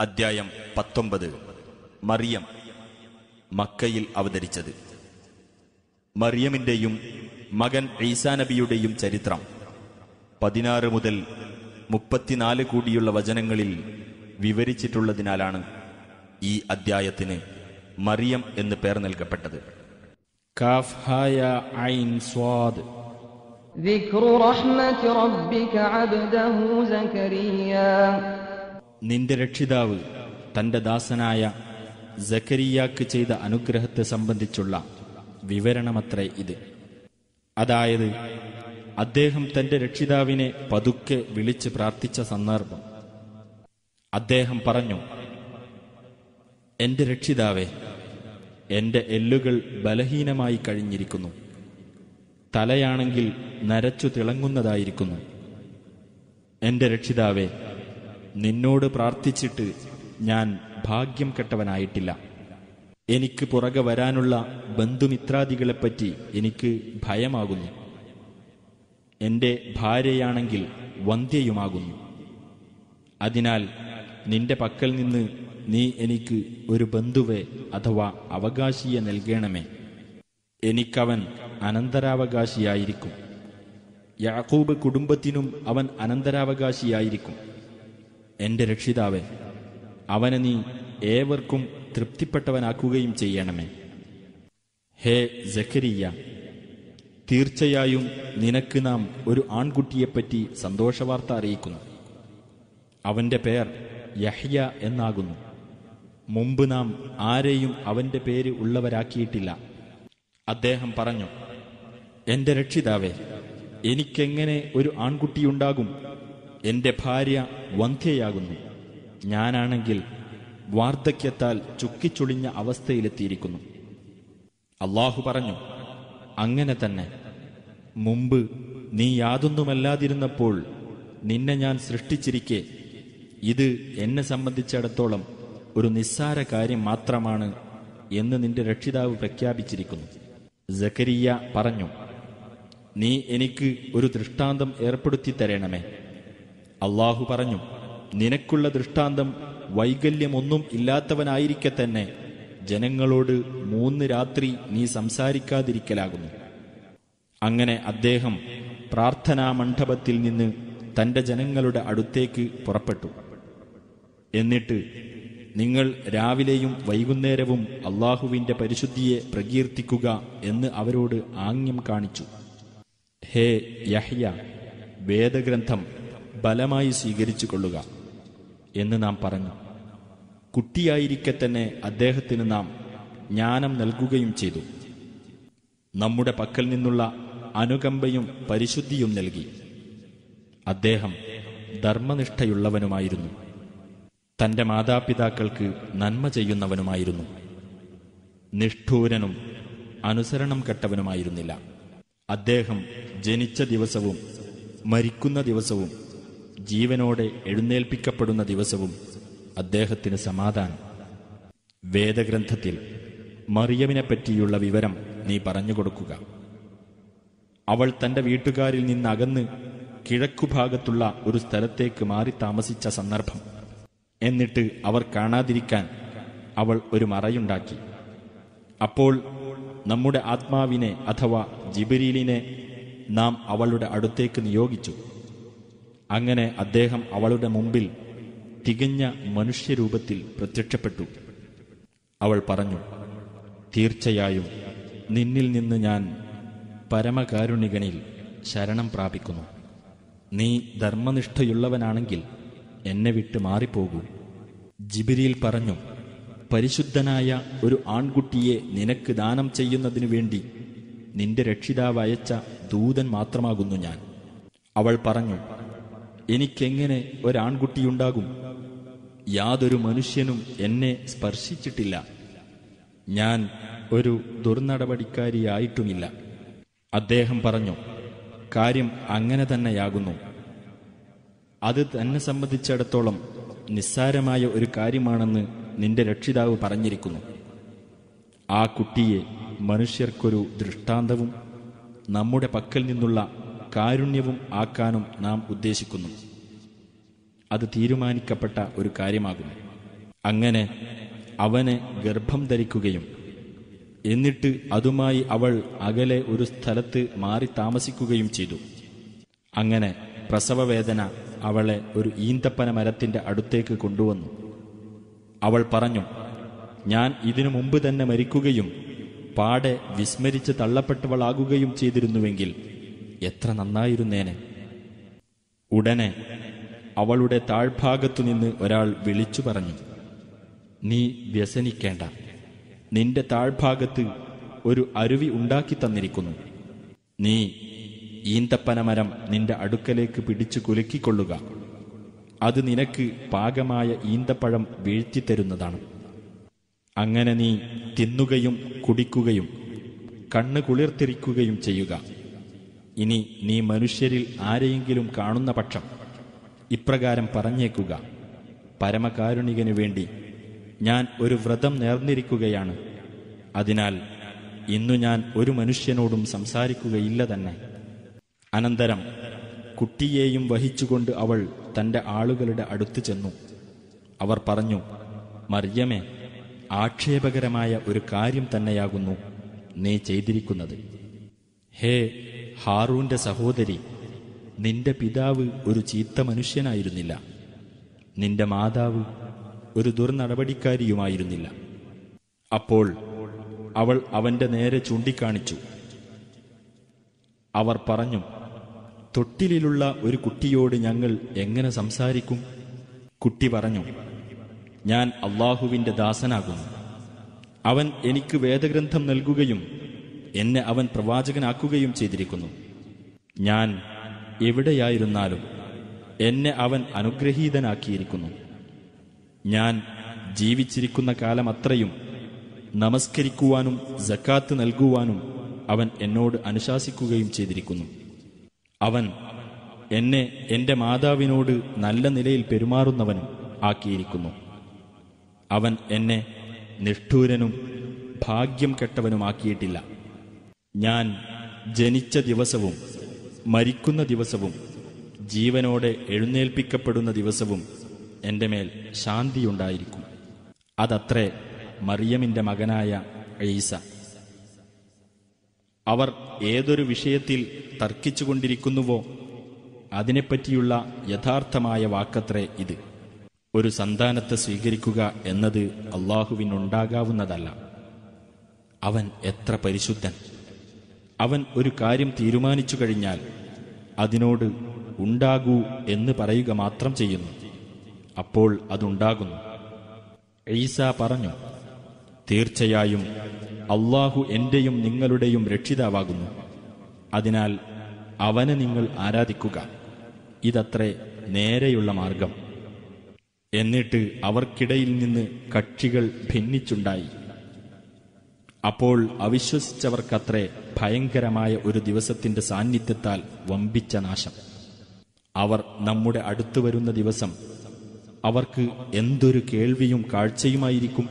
അദ്ധ്യായം പത്തൊമ്പത് മറിയം മക്കയിൽ അവതരിച്ചത് മറിയമിന്റെയും മകൻ ഈസാ നബിയുടെയും ചരിത്രം പതിനാറ് മുതൽ മുപ്പത്തിനാല് കൂടിയുള്ള വചനങ്ങളിൽ വിവരിച്ചിട്ടുള്ളതിനാലാണ് ഈ അദ്ധ്യായത്തിന് മറിയം എന്ന് പേർ നൽകപ്പെട്ടത് കാഫ് ഹായ ഐൻ സ്വാദ് ذكر رحمة ربك عبده زكريا നിന്റെ രക്ഷിതാവ് തന്റെ ദാസനായ ജക്കരിയാക്ക് ചെയ്ത അനുഗ്രഹത്തെ സംബന്ധിച്ചുള്ള വിവരണമത്രേ ഇത്. അതായത് അദ്ദേഹം തന്റെ രക്ഷിതാവിനെ പതുക്കെ വിളിച്ച് പ്രാർത്ഥിച്ച സന്ദർഭം. അദ്ദേഹം പറഞ്ഞു എന്റെ രക്ഷിതാവേ എന്റെ എല്ലുകൾ ബലഹീനമായി കഴിഞ്ഞിരിക്കുന്നു. തലയാണെങ്കിൽ നരച്ചു തിളങ്ങുന്നതായിരിക്കുന്നു. എന്റെ രക്ഷിതാവേ നിന്നോട് പ്രാർത്ഥിച്ചിട്ട് ഞാൻ ഭാഗ്യം കെട്ടവനായിട്ടില്ല. എനിക്ക് പുറകെ വരാനുള്ള ബന്ധുമിത്രാദികളെപ്പറ്റി എനിക്ക് ഭയമാകുന്നു. എന്റെ ഭാര്യയാണെങ്കിൽ വന്ധ്യയുമാകുന്നു. അതിനാൽ നിന്റെ പക്കൽ നിന്ന് നീ എനിക്ക് ഒരു ബന്ധുവെ അഥവാ അവകാശിയെ നൽകണമേ. എനിക്കവൻ അനന്തരാവകാശിയായിരിക്കും. യാക്കൂബ് കുടുംബത്തിനും അവൻ അനന്തരാവകാശിയായിരിക്കും. എന്റെ രക്ഷിതാവെ അവനെ നീ ഏവർക്കും തൃപ്തിപ്പെട്ടവനാക്കുകയും ചെയ്യണമേ. ഹേ ജക്കരിയ തീർച്ചയായും നിനക്ക് നാം ഒരു ആൺകുട്ടിയെപ്പറ്റി സന്തോഷവാർത്ത അറിയിക്കുന്നു. അവന്റെ പേർ യഹ്യ എന്നാകുന്നു. മുമ്പ് നാം ആരെയും അവന്റെ പേര് ഉള്ളവരാക്കിയിട്ടില്ല. അദ്ദേഹം പറഞ്ഞു എന്റെ രക്ഷിതാവേ എനിക്കെങ്ങനെ ഒരു ആൺകുട്ടിയുണ്ടാകും? എന്റെ ഭാര്യ വന്ധ്യയാകുന്നു. ഞാനാണെങ്കിൽ വാർദ്ധക്യത്താൽ ചുക്കിച്ചുളിഞ്ഞ അവസ്ഥയിലെത്തിയിരിക്കുന്നു. അള്ളാഹു പറഞ്ഞു അങ്ങനെ തന്നെ. മുമ്പ് നീ യാതൊന്നുമല്ലാതിരുന്നപ്പോൾ നിന്നെ ഞാൻ സൃഷ്ടിച്ചിരിക്കെ. ഇത് എന്നെ സംബന്ധിച്ചിടത്തോളം ഒരു നിസ്സാര കാര്യം മാത്രമാണ് എന്ന് നിന്റെ രക്ഷിതാവ് പ്രഖ്യാപിച്ചിരിക്കുന്നു. ജക്കരിയ പറഞ്ഞു നീ എനിക്ക് ഒരു ദൃഷ്ടാന്തം ഏർപ്പെടുത്തി തരണമേ അള്ളാഹു പറഞ്ഞു നിനക്കുള്ള ദൃഷ്ടാന്തം വൈകല്യമൊന്നും ഇല്ലാത്തവനായിരിക്കെ തന്നെ. ജനങ്ങളോട് മൂന്ന് രാത്രി നീ സംസാരിക്കാതിരിക്കലാകുന്നു. അങ്ങനെ അദ്ദേഹം പ്രാർത്ഥനാ മണ്ഡപത്തിൽ നിന്ന് തന്റെ ജനങ്ങളുടെ അടുത്തേക്ക് പുറപ്പെട്ടു. എന്നിട്ട് നിങ്ങൾ രാവിലെയും വൈകുന്നേരവും അള്ളാഹുവിന്റെ പരിശുദ്ധിയെ പ്രകീർത്തിക്കുക എന്ന് അവരോട് ആംഗ്യം കാണിച്ചു. ഹേ യഹ്യ വേദഗ്രന്ഥം. ബലമായി സ്വീകരിച്ചു കൊള്ളുക എന്ന് നാം പറഞ്ഞു. കുട്ടിയായിരിക്കെ തന്നെ അദ്ദേഹത്തിന് നാം ജ്ഞാനം നൽകുകയും ചെയ്തു. നമ്മുടെ പക്കൽ നിന്നുള്ള അനുകമ്പയും പരിശുദ്ധിയും നൽകി. അദ്ദേഹം ധർമ്മനിഷ്ഠയുള്ളവനുമായിരുന്നു. തന്റെ മാതാപിതാക്കൾക്ക് നന്മ ചെയ്യുന്നവനുമായിരുന്നു. നിഷ്ഠൂരനും അനുസരണം കെട്ടവനുമായിരുന്നില്ല. അദ്ദേഹം ജനിച്ച ദിവസവും മരിക്കുന്ന ദിവസവും ജീവനോടെ എഴുന്നേൽപ്പിക്കപ്പെടുന്ന ദിവസവും അദ്ദേഹത്തിന് സമാധാനം. വേദഗ്രന്ഥത്തിൽ മറിയമിനെപ്പറ്റിയുള്ള വിവരം നീ പറഞ്ഞു കൊടുക്കുക അവൾ തന്റെ വീട്ടുകാരിൽ നിന്നകന്ന് കിഴക്കുഭാഗത്തുള്ള ഒരു സ്ഥലത്തേക്ക് മാറി താമസിച്ച സന്ദർഭം. എന്നിട്ട് അവർ കാണാതിരിക്കാൻ അവൾ ഒരു മറയുണ്ടാക്കി. അപ്പോൾ നമ്മുടെ ആത്മാവിനെ അഥവാ ജിബിരീലിനെ നാം അവളുടെ അടുത്തേക്ക് നിയോഗിച്ചു. അങ്ങനെ അദ്ദേഹം അവളുടെ മുമ്പിൽ തികഞ്ഞ മനുഷ്യരൂപത്തിൽ പ്രത്യക്ഷപ്പെട്ടു. അവൾ പറഞ്ഞു തീർച്ചയായും നിന്നിൽ നിന്ന് ഞാൻ പരമകാരുണികനിൽ ശരണം പ്രാപിക്കുന്നു. നീ ധർമ്മനിഷ്ഠയുള്ളവനാണെങ്കിൽ എന്നെ വിട്ട് മാറിപ്പോകൂ. ജിബിരിയിൽ പറഞ്ഞു പരിശുദ്ധനായ ഒരു ആൺകുട്ടിയെ നിനക്ക് ദാനം ചെയ്യുന്നതിനു വേണ്ടി നിന്റെ രക്ഷിതാവ് അയച്ച ദൂതൻ മാത്രമാകുന്നു ഞാൻ. അവൾ പറഞ്ഞു എനിക്കെങ്ങനെ ഒരാൺകുട്ടിയുണ്ടാകും? യാതൊരു മനുഷ്യനും എന്നെ സ്പർശിച്ചിട്ടില്ല. ഞാൻ ഒരു ദുർനടപടിക്കാരിയായിട്ടുമില്ല. അദ്ദേഹം പറഞ്ഞു കാര്യം അങ്ങനെ തന്നെയാകുന്നു. അത് തന്നെ സംബന്ധിച്ചിടത്തോളം നിസ്സാരമായ ഒരു കാര്യമാണെന്ന് നിന്റെ രക്ഷിതാവ് പറഞ്ഞിരിക്കുന്നു. ആ കുട്ടിയെ മനുഷ്യർക്കൊരു ദൃഷ്ടാന്തവും നമ്മുടെ പക്കൽ നിന്നുള്ള കാരുണ്യവും ആക്കാനും നാം ഉദ്ദേശിക്കുന്നു. അത് തീരുമാനിക്കപ്പെട്ട ഒരു കാര്യമാകുന്നു. അങ്ങനെ അവനെ ഗർഭം ധരിക്കുകയും എന്നിട്ട് അതുമായി അവൾ അകലെ ഒരു സ്ഥലത്ത് മാറി താമസിക്കുകയും ചെയ്തു. അങ്ങനെ പ്രസവവേദന അവളെ ഒരു ഈന്തപ്പന മരത്തിന്റെ അടുത്തേക്ക് കൊണ്ടുവന്നു. അവൾ പറഞ്ഞു ഞാൻ ഇതിനു മുമ്പ് തന്നെ മരിക്കുകയും പാടെ വിസ്മരിച്ച് തള്ളപ്പെട്ടവളാകുകയും ചെയ്തിരുന്നുവെങ്കിൽ എത്ര നന്നായിരുന്നേനെ. ഉടനെ അവളുടെ താഴ്ഭാഗത്തുനിന്ന് ഒരാൾ വിളിച്ചു പറഞ്ഞു നീ വ്യസനിക്കേണ്ട. നിന്റെ താഴ്ഭാഗത്ത് ഒരു അരുവി ഉണ്ടാക്കി തന്നിരിക്കുന്നു. നീ ഈന്തപ്പനമരം നിന്റെ അടുക്കലേക്ക് പിടിച്ചു കുലുക്കിക്കൊള്ളുക. അത് നിനക്ക് പാകമായ ഈന്തപ്പഴം വീഴ്ത്തിത്തരുന്നതാണ് അങ്ങനെ നീ തിന്നുകയും കുടിക്കുകയും കണ്ണു കുളിർത്തിരിക്കുകയും ചെയ്യുക. ഇനി നീ മനുഷ്യരിൽ ആരെയെങ്കിലും കാണുന്ന പക്ഷം ഇപ്രകാരം പറഞ്ഞേക്കുക. പരമകാരുണികനു വേണ്ടി ഞാൻ ഒരു വ്രതം നേർന്നിരിക്കുകയാണ്. അതിനാൽ ഇന്നു ഞാൻ ഒരു മനുഷ്യനോടും സംസാരിക്കുകയില്ല തന്നെ. അനന്തരം കുട്ടിയെയും വഹിച്ചുകൊണ്ട് അവൾ തന്റെ ആളുകളുടെ അടുത്ത് ചെന്നു. അവർ പറഞ്ഞു മറിയമേ ആക്ഷേപകരമായ ഒരു കാര്യം തന്നെയാകുന്നു നീ ചെയ്തിരിക്കുന്നത്. ഹേ ഹാറൂന്റെ സഹോദരി നിന്റെ പിതാവ് ഒരു ചീത്ത മനുഷ്യനായിരുന്നില്ല. നിന്റെ മാതാവ് ഒരു ദുർനടപടിക്കാരിയുമായിരുന്നില്ല. അപ്പോൾ അവൾ അവന്റെ നേരെ ചൂണ്ടിക്കാണിച്ചു. അവർ പറഞ്ഞു തൊട്ടിലിലുള്ള ഒരു കുട്ടിയോട് ഞങ്ങൾ എങ്ങനെ സംസാരിക്കും? കുട്ടി പറഞ്ഞു ഞാൻ അള്ളാഹുവിന്റെ ദാസനാകുന്നു. അവൻ എനിക്ക് വേദഗ്രന്ഥം നൽകുകയും എന്നെ അവൻ പ്രവാചകനാക്കുകയും ചെയ്തിരിക്കുന്നു. ഞാൻ എവിടെയായിരുന്നാലും എന്നെ അവൻ അനുഗ്രഹീതനാക്കിയിരിക്കുന്നു. ഞാൻ ജീവിച്ചിരിക്കുന്ന കാലമത്രയും നമസ്കരിക്കുവാനും ജക്കാത്ത് നൽകുവാനും അവൻ എന്നോട് അനുശാസിക്കുകയും ചെയ്തിരിക്കുന്നു. അവൻ എന്നെ എന്റെ മാതാവിനോട് നല്ല നിലയിൽ പെരുമാറുന്നവനും ആക്കിയിരിക്കുന്നു. അവൻ എന്നെ നിഷ്ഠൂരനും ഭാഗ്യം കെട്ടവനുമാക്കിയിട്ടില്ല. ഞാൻ ജനിച്ച ദിവസവും മരിക്കുന്ന ദിവസവും ജീവനോടെ എഴുന്നേൽപ്പിക്കപ്പെടുന്ന ദിവസവും എന്റെ മേൽ ശാന്തിയുണ്ടായിരിക്കും. അതത്രേ മറിയമിന്റെ മകനായ ഈസ. അവർ ഏതൊരു വിഷയത്തിൽ തർക്കിച്ചുകൊണ്ടിരിക്കുന്നുവോ അതിനെപ്പറ്റിയുള്ള യഥാർത്ഥമായ വാക്കത്രേ ഇത്. ഒരു സന്താനത്തെ സ്വീകരിക്കുക എന്നത് അള്ളാഹുവിനുണ്ടാകാവുന്നതല്ല. അവൻ എത്ര പരിശുദ്ധൻ. അവൻ ഒരു കാര്യം തീരുമാനിച്ചു കഴിഞ്ഞാൽ അതിനോട് ഉണ്ടാകൂ എന്ന് പറയുക മാത്രം ചെയ്യുന്നു. അപ്പോൾ അതുണ്ടാകുന്നു. ഈസ പറഞ്ഞു തീർച്ചയായും അള്ളാഹു എന്റെയും നിങ്ങളുടെയും രക്ഷിതാവാകുന്നു. അതിനാൽ അവനെ നിങ്ങൾ ആരാധിക്കുക. ഇതത്രേ നേരെയുള്ള മാർഗം. എന്നിട്ട് അവർക്കിടയിൽ നിന്ന് കക്ഷികൾ ഭിന്നിച്ചുണ്ടായി. അപ്പോൾ അവിശ്വസിച്ചവർക്കത്രേ ഭയങ്കരമായ ഒരു ദിവസത്തിന്റെ സാന്നിധ്യത്താൽ വമ്പിച്ച നാശം. അവർ നമ്മുടെ അടുത്തു വരുന്ന ദിവസം അവർക്ക് എന്തൊരു കേൾവിയും കാഴ്ചയുമായിരിക്കും.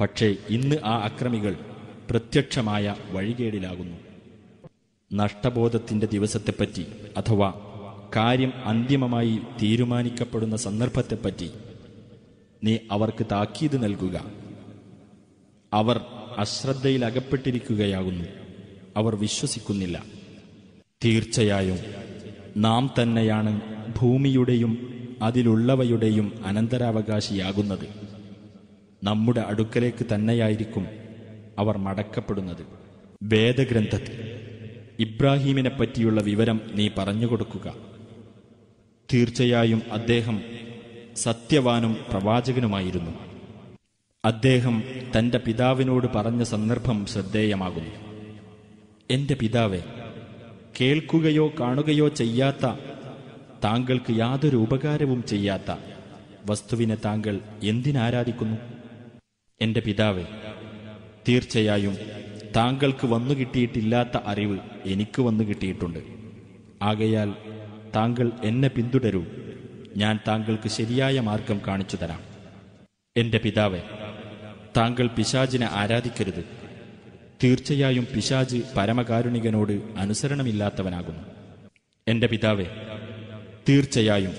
പക്ഷേ ഇന്ന് ആ അക്രമികൾ പ്രത്യക്ഷമായ വഴികേടിലാകുന്നു. നഷ്ടബോധത്തിന്റെ ദിവസത്തെപ്പറ്റി അഥവാ കാര്യം അന്തിമമായി തീരുമാനിക്കപ്പെടുന്ന സന്ദർഭത്തെപ്പറ്റി നീ അവർക്ക് താക്കീത് നൽകുക. അവർ അശ്രദ്ധയിൽ അകപ്പെട്ടിരിക്കുകയാകുന്നു അവർ വിശ്വസിക്കുന്നില്ല. തീർച്ചയായും നാം തന്നെയാണ് ഭൂമിയുടെയും അതിലുള്ളവയുടെയും അനന്തരാവകാശിയാകുന്നത്. നമ്മുടെ അടുക്കലേക്ക് തന്നെയായിരിക്കും അവർ മടക്കപ്പെടുന്നത്. വേദഗ്രന്ഥത്തിൽ ഇബ്രാഹീമിനെ പറ്റിയുള്ള വിവരം നീ പറഞ്ഞു കൊടുക്കുക തീർച്ചയായും അദ്ദേഹം സത്യവാനും പ്രവാചകനുമായിരുന്നു. അദ്ദേഹം തന്റെ പിതാവിനോട് പറഞ്ഞ സന്ദർഭം ശ്രദ്ധേയമാകുന്നു. എന്റെ പിതാവെ കേൾക്കുകയോ കാണുകയോ ചെയ്യാത്ത താങ്കൾക്ക് യാതൊരു ഉപകാരവും ചെയ്യാത്ത വസ്തുവിനെ താങ്കൾ എന്തിനാരാധിക്കുന്നു? എന്റെ പിതാവെ തീർച്ചയായും താങ്കൾക്ക് വന്നു കിട്ടിയിട്ടില്ലാത്ത അറിവ് എനിക്ക് വന്നു കിട്ടിയിട്ടുണ്ട്. ആകയാൽ താങ്കൾ എന്നെ പിന്തുടരൂ. ഞാൻ താങ്കൾക്ക് ശരിയായ മാർഗം കാണിച്ചു തരാം. എന്റെ പിതാവെ താങ്കൾ പിശാജിനെ ആരാധിക്കരുത്. തീർച്ചയായും പിശാജ് പരമകാരുണികനോട് അനുസരണമില്ലാത്തവനാകുന്നു. എന്റെ പിതാവെ തീർച്ചയായും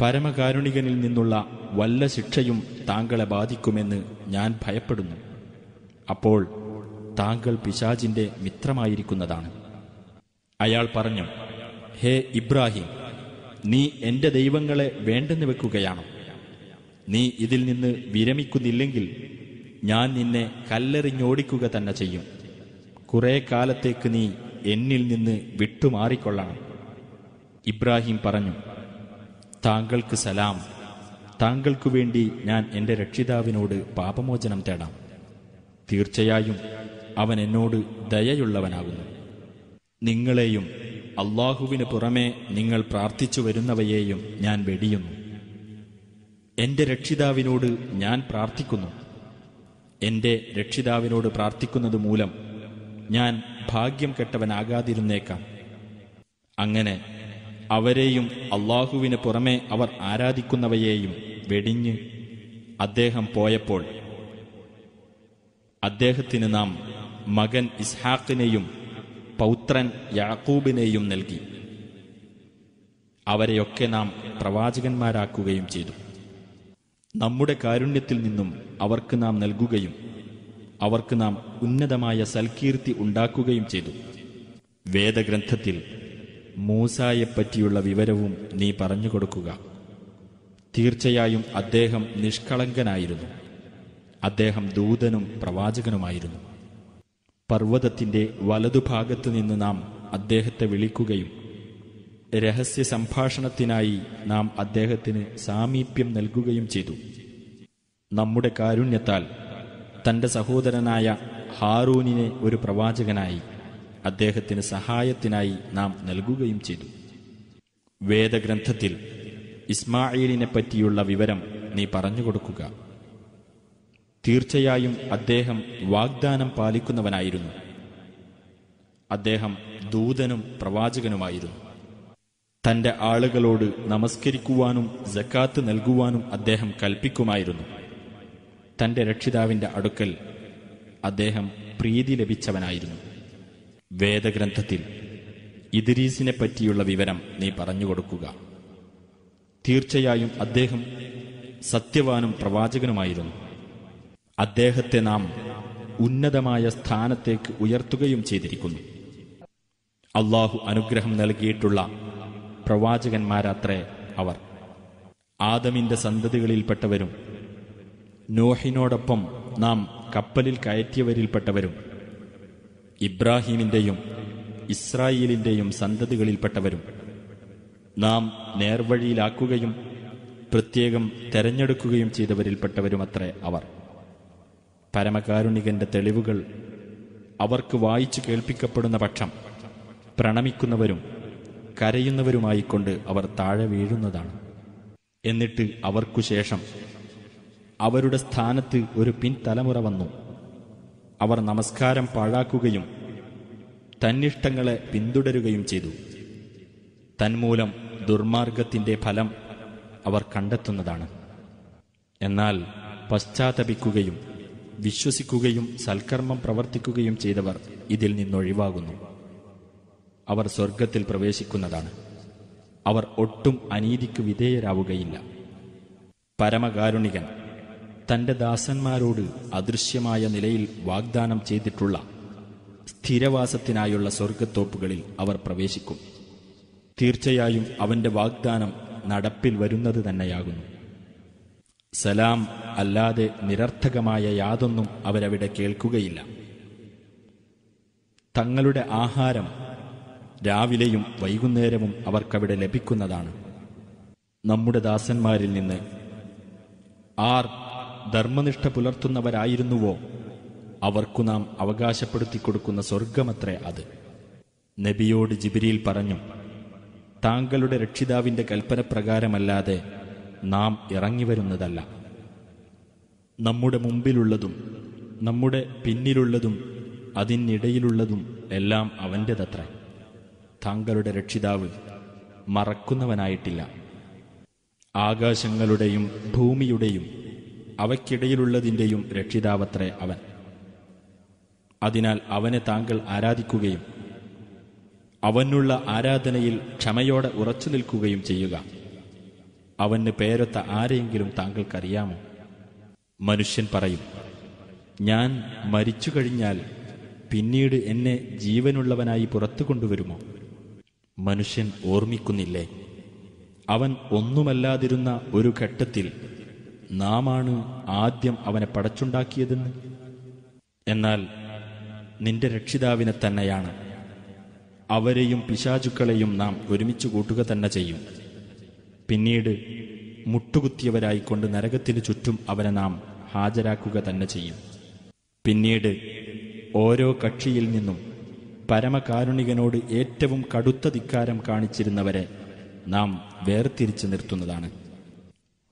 പരമകാരുണികനിൽ നിന്നുള്ള വല്ല ശിക്ഷയും താങ്കളെ ബാധിക്കുമെന്ന് ഞാൻ ഭയപ്പെടുന്നു. അപ്പോൾ താങ്കൾ പിശാജിന്റെ മിത്രമായിരിക്കുന്നതാണ്. അയാൾ പറഞ്ഞു ഹേ ഇബ്രാഹിം നീ എന്റെ ദൈവങ്ങളെ വേണ്ടെന്ന് വെക്കുകയാണോ? നീ ഇതിൽ നിന്ന് വിരമിക്കുന്നില്ലെങ്കിൽ ഞാൻ നിന്നെ കല്ലെറിഞ്ഞോടിക്കുക തന്നെ ചെയ്യും. കുറെ കാലത്തേക്ക് നീ എന്നിൽ നിന്ന് വിട്ടുമാറിക്കൊള്ളണം. ഇബ്രാഹിം പറഞ്ഞു താങ്കൾക്ക് സലാം. താങ്കൾക്കു വേണ്ടി ഞാൻ എന്റെ രക്ഷിതാവിനോട് പാപമോചനം തേടാം. തീർച്ചയായും അവൻ എന്നോട് ദയയുള്ളവനാകുന്നു. നിങ്ങളെയും അള്ളാഹുവിന് പുറമെ നിങ്ങൾ പ്രാർത്ഥിച്ചു വരുന്നവയെയും ഞാൻ വെടിയുന്നു. എന്റെ രക്ഷിതാവിനോട് ഞാൻ പ്രാർത്ഥിക്കുന്നു. എന്റെ രക്ഷിതാവിനോട് പ്രാർത്ഥിക്കുന്നത് മൂലം ഞാൻ ഭാഗ്യം കെട്ടവനാകാതിരുന്നേക്കാം. അങ്ങനെ അവരെയും അള്ളാഹുവിന് പുറമെ അവർ ആരാധിക്കുന്നവയെയും വെടിഞ്ഞ് അദ്ദേഹം പോയപ്പോൾ അദ്ദേഹത്തിന് നാം മകൻ ഇസ്ഹാഖിനെയും പൗത്രൻ യാക്കൂബിനെയും നൽകി. അവരെയൊക്കെ നാം പ്രവാചകന്മാരാക്കുകയും ചെയ്തു. നമ്മുടെ കാരുണ്യത്തിൽ നിന്നും അവർക്ക് നാം നൽകുകയും അവർക്ക് നാം ഉന്നതമായ സൽകീർത്തി ഉണ്ടാക്കുകയും ചെയ്തു. വേദഗ്രന്ഥത്തിൽ മൂസായെപ്പറ്റിയുള്ള വിവരവും നീ പറഞ്ഞു കൊടുക്കുക തീർച്ചയായും അദ്ദേഹം നിഷ്കളങ്കനായിരുന്നു. അദ്ദേഹം ദൂതനും പ്രവാചകനുമായിരുന്നു. പർവതത്തിന്റെ വലതുഭാഗത്തു നിന്ന് നാം അദ്ദേഹത്തെ വിളിക്കുകയും രഹസ്യ സംഭാഷണത്തിനായി നാം അദ്ദേഹത്തിന് സാമീപ്യം നൽകുകയും ചെയ്തു. നമ്മുടെ കാരുണ്യത്താൽ തന്റെ സഹോദരനായ ഹാറൂനിനെ ഒരു പ്രവാചകനായി അദ്ദേഹത്തിന് സഹായത്തിനായി നാം നൽകുകയും ചെയ്തു. വേദഗ്രന്ഥത്തിൽ ഇസ്മായിലിനെ പറ്റിയുള്ള വിവരം നീ പറഞ്ഞു കൊടുക്കുക. തീർച്ചയായും അദ്ദേഹം വാഗ്ദാനം പാലിക്കുന്നവനായിരുന്നു. അദ്ദേഹം ദൂതനും പ്രവാചകനുമായിരുന്നു. തന്റെ ആളുകളോട് നമസ്കരിക്കുവാനും ജക്കാത്ത് നൽകുവാനും അദ്ദേഹം കൽപ്പിക്കുമായിരുന്നു. തന്റെ രക്ഷിതാവിന്റെ അടുക്കൽ അദ്ദേഹം പ്രീതി ലഭിച്ചവനായിരുന്നു. വേദഗ്രന്ഥത്തിൽ ഇദ്രീസിനെ പറ്റിയുള്ള വിവരം നീ പറഞ്ഞുകൊടുക്കുക തീർച്ചയായും അദ്ദേഹം സത്യവാനും പ്രവാചകനുമായിരുന്നു. അദ്ദേഹത്തെ നാം ഉന്നതമായ സ്ഥാനത്തേക്ക് ഉയർത്തുകയും ചെയ്തിരിക്കുന്നു. അള്ളാഹു അനുഗ്രഹം നൽകിയിട്ടുള്ള പ്രവാചകന്മാരത്രേ അവർ. ആദമിന്റെ സന്തതികളിൽപ്പെട്ടവരും നോഹിനോടൊപ്പം നാം കപ്പലിൽ കയറ്റിയവരിൽപ്പെട്ടവരും ഇബ്രാഹീമിന്റെയും ഇസ്രായേലിന്റെയും സന്തതികളിൽപ്പെട്ടവരും നാം നേർവഴിയിലാക്കുകയും പ്രത്യേകം തെരഞ്ഞെടുക്കുകയും ചെയ്തവരിൽപ്പെട്ടവരുമത്രേ അവർ. പരമകാരുണികന്റെ തെളിവുകൾ അവർക്ക് വായിച്ചു കേൾപ്പിക്കപ്പെടുന്ന പക്ഷം പ്രണമിക്കുന്നവരും കരയുന്നവരുമായിക്കൊണ്ട് അവർ താഴെ വീഴുന്നതാണ്. എന്നിട്ട് അവർക്കു ശേഷം അവരുടെ സ്ഥാനത്ത് ഒരു പിൻതലമുറ വന്നു. അവർ നമസ്കാരം പാഴാക്കുകയും തന്നിഷ്ടങ്ങളെ പിന്തുടരുകയും ചെയ്തു. തന്മൂലം ദുർമാർഗത്തിന്റെ ഫലം അവർ കണ്ടെത്തുന്നതാണ്. എന്നാൽ പശ്ചാത്തപിക്കുകയും വിശ്വസിക്കുകയും സൽക്കർമ്മം പ്രവർത്തിക്കുകയും ചെയ്തവർ ഇതിൽ നിന്നൊഴിവാകുന്നു. അവർ സ്വർഗത്തിൽ പ്രവേശിക്കുന്നതാണ്. അവർ ഒട്ടും അനീതിക്ക് വിധേയരാവുകയില്ല. പരമകാരുണികൻ തന്റെ ദാസന്മാരോട് അദൃശ്യമായ നിലയിൽ വാഗ്ദാനം ചെയ്തിട്ടുള്ള സ്ഥിരവാസത്തിനായുള്ള സ്വർഗത്തോപ്പുകളിൽ അവർ പ്രവേശിക്കും. തീർച്ചയായും അവന്റെ വാഗ്ദാനം നടപ്പിൽ വരുന്നത് തന്നെയാകുന്നു. സലാം അല്ലാതെ നിരർത്ഥകമായ യാതൊന്നും അവരവിടെ കേൾക്കുകയില്ല. തങ്ങളുടെ ആഹാരം രാവിലെയും വൈകുന്നേരവും അവർക്കവിടെ ലഭിക്കുന്നതാണ്. നമ്മുടെ ദാസന്മാരിൽ നിന്ന് ആർ ധർമ്മനിഷ്ഠ പുലർത്തുന്നവരായിരുന്നുവോ? അവർക്കു നാം അവകാശപ്പെടുത്തി കൊടുക്കുന്ന സ്വർഗമത്രേ അത്. നബിയോട് ജിബിരിയിൽ പറഞ്ഞു താങ്കളുടെ രക്ഷിതാവിന്റെ കൽപ്പനപ്രകാരമല്ലാതെ നാം ഇറങ്ങിവരുന്നതല്ല. നമ്മുടെ മുമ്പിലുള്ളതും നമ്മുടെ പിന്നിലുള്ളതും അതിനിടയിലുള്ളതും എല്ലാം അവന്റെതത്രേ താങ്കളുടെ രക്ഷിതാവ് മറക്കുന്നവനായിട്ടില്ല. ആകാശങ്ങളുടെയും ഭൂമിയുടെയും അവയ്ക്കിടയിലുള്ളതിന്റെയും രക്ഷിതാവത്രേ അവൻ. അതിനാൽ അവനെ താങ്കൾ ആരാധിക്കുകയും അവനുള്ള ആരാധനയിൽ ക്ഷമയോടെ ഉറച്ചു നിൽക്കുകയും ചെയ്യുക. അവന് പേരൊത്ത ആരെയെങ്കിലും താങ്കൾക്കറിയാമോ? മനുഷ്യൻ പറയും ഞാൻ മരിച്ചു കഴിഞ്ഞാൽ പിന്നീട് എന്നെ ജീവനുള്ളവനായി പുറത്തു കൊണ്ടുവരുമോ? മനുഷ്യൻ ഓർമ്മിക്കുന്നില്ലേ? അവൻ ഒന്നുമല്ലാതിരുന്ന ഒരു ഘട്ടത്തിൽ നാമാണ് ആദ്യം അവനെ പടച്ചുണ്ടാക്കിയതെന്ന്? എന്നാൽ നിന്റെ രക്ഷിതാവിനെ തന്നെയാണ്. അവരെയും പിശാചുക്കളെയും നാം ഒരുമിച്ച് കൂട്ടുക തന്നെ ചെയ്യും. പിന്നീട് മുട്ടുകുത്തിയവരായിക്കൊണ്ട് നരകത്തിനു ചുറ്റും അവനെ നാം ഹാജരാക്കുക തന്നെ ചെയ്യും. പിന്നീട് ഓരോ കക്ഷിയിൽ നിന്നും പരമകാരുണികനോട് ഏറ്റവും കടുത്ത ധിക്കാരം കാണിച്ചിരുന്നവരെ നാം വേർതിരിച്ചു നിർത്തുന്നതാണ്.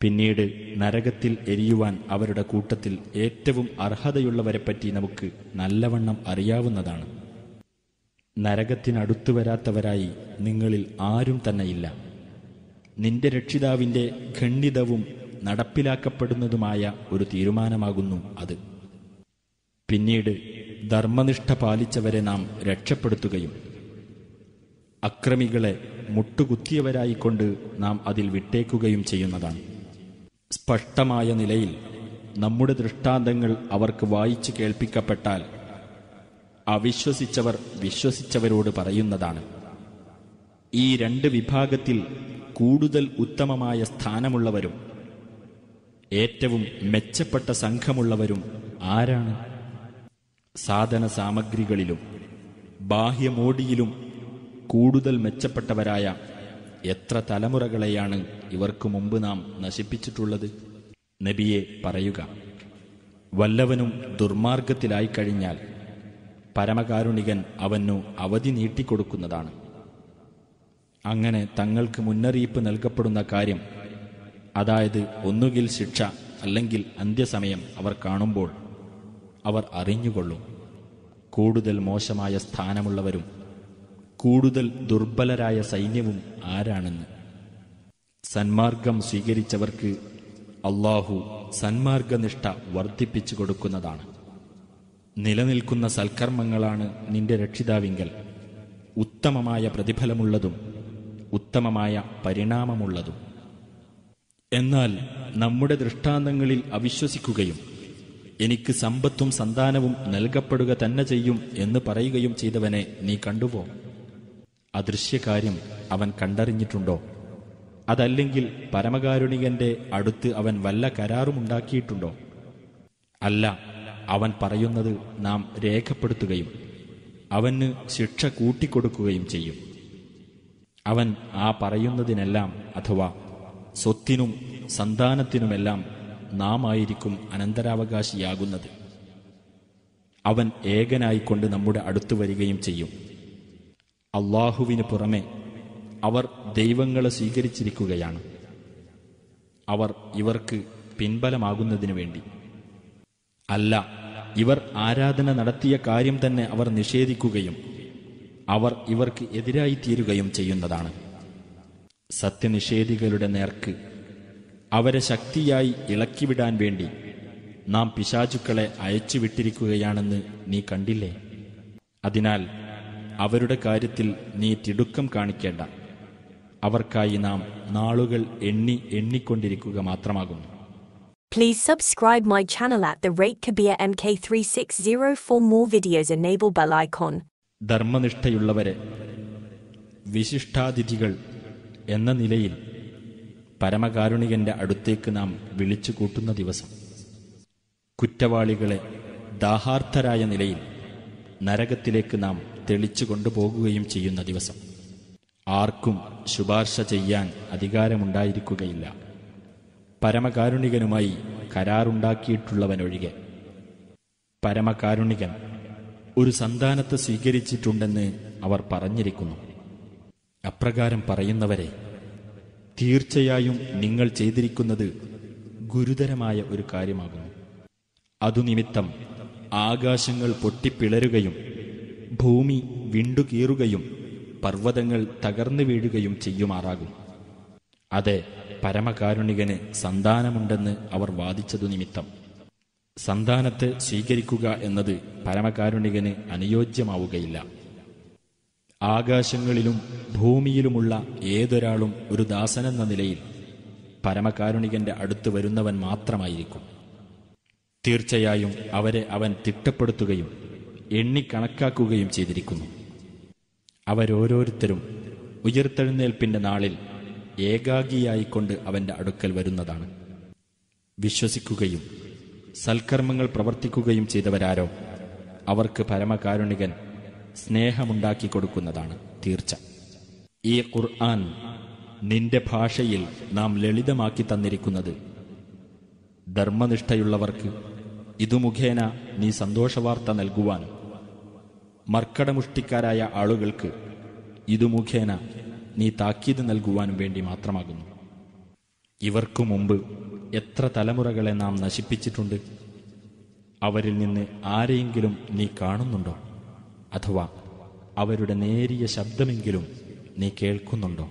പിന്നീട് നരകത്തിൽ എരിയുവാൻ അവരുടെ കൂട്ടത്തിൽ ഏറ്റവും അർഹതയുള്ളവരെപ്പറ്റി നമുക്ക് നല്ലവണ്ണം അറിയാവുന്നതാണ്. നരകത്തിനടുത്തു വരാത്തവരായി നിങ്ങളിൽ ആരും തന്നെയില്ല. നിന്റെ രക്ഷിതാവിന്റെ ഖണ്ഡിതവും നടപ്പിലാക്കപ്പെടുന്നതുമായ ഒരു തീരുമാനമാകുന്നു അത്. പിന്നീട് ധർമ്മനിഷ്ഠ പാലിച്ചവരെ നാം രക്ഷപ്പെടുത്തുകയും അക്രമികളെ മുട്ടുകുത്തിയവരായിക്കൊണ്ട് നാം അതിൽ വിട്ടേക്കുകയും ചെയ്യുന്നതാണ്. സ്പഷ്ടമായ നിലയിൽ നമ്മുടെ ദൃഷ്ടാന്തങ്ങൾ അവർക്ക് വായിച്ചു കേൾപ്പിക്കപ്പെട്ടാൽ അവിശ്വസിച്ചവർ വിശ്വസിച്ചവരോട് പറയുന്നതാണ്. ഈ രണ്ട് വിഭാഗത്തിൽ കൂടുതൽ ഉത്തമമായ സ്ഥാനമുള്ളവരും ഏറ്റവും മെച്ചപ്പെട്ട സംഘമുള്ളവരും ആരാണ്? സാധന സാമഗ്രികളിലും ബാഹ്യമോടിയിലും കൂടുതൽ മെച്ചപ്പെട്ടവരായ എത്ര തലമുറകളെയാണ് ഇവർക്ക് മുമ്പ് നാം നശിപ്പിച്ചിട്ടുള്ളത്? നബിയെ പറയുക വല്ലവനും ദുർമാർഗത്തിലായിക്കഴിഞ്ഞാൽ പരമകാരുണികൻ അവനു അവധി നീട്ടിക്കൊടുക്കുന്നതാണ്. അങ്ങനെ തങ്ങൾക്ക് മുന്നറിയിപ്പ് നൽകപ്പെടുന്ന കാര്യം അതായത് ഒന്നുകിൽ ശിക്ഷ അല്ലെങ്കിൽ അന്ത്യസമയം അവർ കാണുമ്പോൾ അവർ അറിഞ്ഞുകൊള്ളും. കൂടുതൽ മോശമായ സ്ഥാനമുള്ളവരും കൂടുതൽ ദുർബലരായ സൈന്യവും ആരാണെന്ന്. സന്മാർഗം സ്വീകരിച്ചവർക്ക് അള്ളാഹു സന്മാർഗനിഷ്ഠ വർദ്ധിപ്പിച്ചു കൊടുക്കുന്നതാണ്. നിലനിൽക്കുന്ന സൽക്കർമ്മങ്ങളാണ് നിന്റെ രക്ഷിതാവിങ്കൽ. ഉത്തമമായ പ്രതിഫലമുള്ളതും ഉത്തമമായ പരിണാമമുള്ളതും. എന്നാൽ നമ്മുടെ ദൃഷ്ടാന്തങ്ങളിൽ അവിശ്വസിക്കുകയും എനിക്ക് സമ്പത്തും സന്താനവും നൽകപ്പെടുക തന്നെ ചെയ്യും എന്ന് പറയുകയും ചെയ്തവനെ നീ കണ്ടുപോ അദൃശ്യകാര്യം അവൻ കണ്ടറിഞ്ഞിട്ടുണ്ടോ? അതല്ലെങ്കിൽ പരമകാരുണികന്റെ അടുത്ത് അവൻ വല്ല കരാറുമുണ്ടാക്കിയിട്ടുണ്ടോ അല്ല അവൻ പറയുന്നത് നാം രേഖപ്പെടുത്തുകയും അവന് ശിക്ഷ കൂട്ടിക്കൊടുക്കുകയും ചെയ്യും. അവൻ ആ പറയുന്നതിനെല്ലാം അഥവാ സ്വത്തിനും സന്താനത്തിനുമെല്ലാം നാം ആയിരിക്കും അനന്തരാവകാശിയാകുന്നത്. അവൻ ഏകനായിക്കൊണ്ട് നമ്മുടെ അടുത്തു വരികയും ചെയ്യും. അള്ളാഹുവിന് പുറമെ അവർ ദൈവങ്ങളെ സ്വീകരിച്ചിരിക്കുകയാണ്. അവർ ഇവർക്ക് പിൻബലമാകുന്നതിനു വേണ്ടി. അല്ല ഇവർ ആരാധന നടത്തിയ കാര്യം തന്നെ അവർ നിഷേധിക്കുകയും അവർ ഇവർക്ക് എതിരായി തീരുകയും ചെയ്യുന്നതാണ്. സത്യനിഷേധികളുടെ നേർക്ക് അവരെ ശക്തിയായി ഇളക്കിവിടാൻ വേണ്ടി നാം പിശാചുക്കളെ അയച്ചുവിട്ടിരിക്കുകയാണെന്ന് നീ കണ്ടില്ലേ അതിനാൽ അവരുടെ കാര്യത്തിൽ നീ തിടുക്കം കാണിക്കേണ്ട അവർക്കായി നാം നാളുകൾ എണ്ണി എണ്ണിക്കൊണ്ടിരിക്കുക മാത്രമാകുന്നു Please subscribe my channel at the rate Kabir MK360 for more videos. Enable bell icon. ധർമ്മനിഷ്ഠയുള്ളവരെ വിശിഷ്ടാതിഥികൾ എന്ന നിലയിൽ പരമകാരുണികന്റെ അടുത്തേക്ക് നാം വിളിച്ചു കൂട്ടുന്ന ദിവസം. കുറ്റവാളികളെ ദാഹാർത്ഥരായ നിലയിൽ നരകത്തിലേക്ക് നാം തെളിച്ചു കൊണ്ടുപോകുകയും ചെയ്യുന്ന ദിവസം. ആർക്കും ശുപാർശ ചെയ്യാൻ അധികാരമുണ്ടായിരിക്കുകയില്ല. പരമകാരുണികനുമായി കരാറുണ്ടാക്കിയിട്ടുള്ളവനൊഴികെ. പരമകാരുണികൻ ഒരു സന്താനത്തെ സ്വീകരിച്ചിട്ടുണ്ടെന്ന് അവർ പറഞ്ഞിരിക്കുന്നു. അപ്രകാരം പറയുന്നവരെ തീർച്ചയായും നിങ്ങൾ ചെയ്തിരിക്കുന്നത് ഗുരുതരമായ ഒരു കാര്യമാകുന്നു. അതുനിമിത്തം ആകാശങ്ങൾ പൊട്ടിപ്പിളരുകയും ഭൂമി വിണ്ടുകീറുകയും പർവതങ്ങൾ തകർന്നു വീഴുകയും ചെയ്യുമാറാകും. അതെ പരമകാരുണികന് സന്താനമുണ്ടെന്ന് അവർ വാദിച്ചതു നിമിത്തം സന്താനത്തെ സ്വീകരിക്കുക എന്നത് പരമകാരുണികന് അനുയോജ്യമാവുകയില്ല. ആകാശങ്ങളിലും ഭൂമിയിലുമുള്ള ഏതൊരാളും ഒരു ദാസനെന്ന നിലയിൽ പരമകാരുണികന്റെ അടുത്ത് വരുന്നവൻ മാത്രമായിരിക്കും. തീർച്ചയായും അവരെ അവൻ തിട്ടപ്പെടുത്തുകയും എണ്ണിക്കണക്കാക്കുകയും ചെയ്തിരിക്കുന്നു. അവരോരോരുത്തരും ഉയർത്തെഴുന്നേൽപ്പിന്റെ നാളിൽ ഏകാഗിയായിക്കൊണ്ട് അവന്റെ അടുക്കൽ വരുന്നതാണ്. വിശ്വസിക്കുകയും സൽക്കർമ്മങ്ങൾ പ്രവർത്തിക്കുകയും ചെയ്തവരാരോ? അവർക്ക് പരമകാരുണികൻ സ്നേഹമുണ്ടാക്കി കൊടുക്കുന്നതാണ് തീർച്ച. ഈ ഖുർആൻ നിന്റെ ഭാഷയിൽ നാം ലളിതമാക്കി തന്നിരിക്കുന്നത് ധർമ്മനിഷ്ഠയുള്ളവർക്ക് ഇതു മുഖേന നീ സന്തോഷവാർത്ത നൽകുവാനും മർക്കടമുഷ്ടിക്കാരായ ആളുകൾക്ക് ഇതു മുഖേന നീ താക്കീത് നൽകുവാനും വേണ്ടി മാത്രമാകുന്നു. ഇവർക്കു മുമ്പ് എത്ര തലമുറകളെ നാം നശിപ്പിച്ചിട്ടുണ്ട്. അവരിൽ നിന്ന് ആരെയെങ്കിലും നീ കാണുന്നുണ്ടോ? അഥവാ അവരുടെ നേരിയ ശബ്ദമെങ്കിലും നീ കേൾക്കുന്നുണ്ടോ?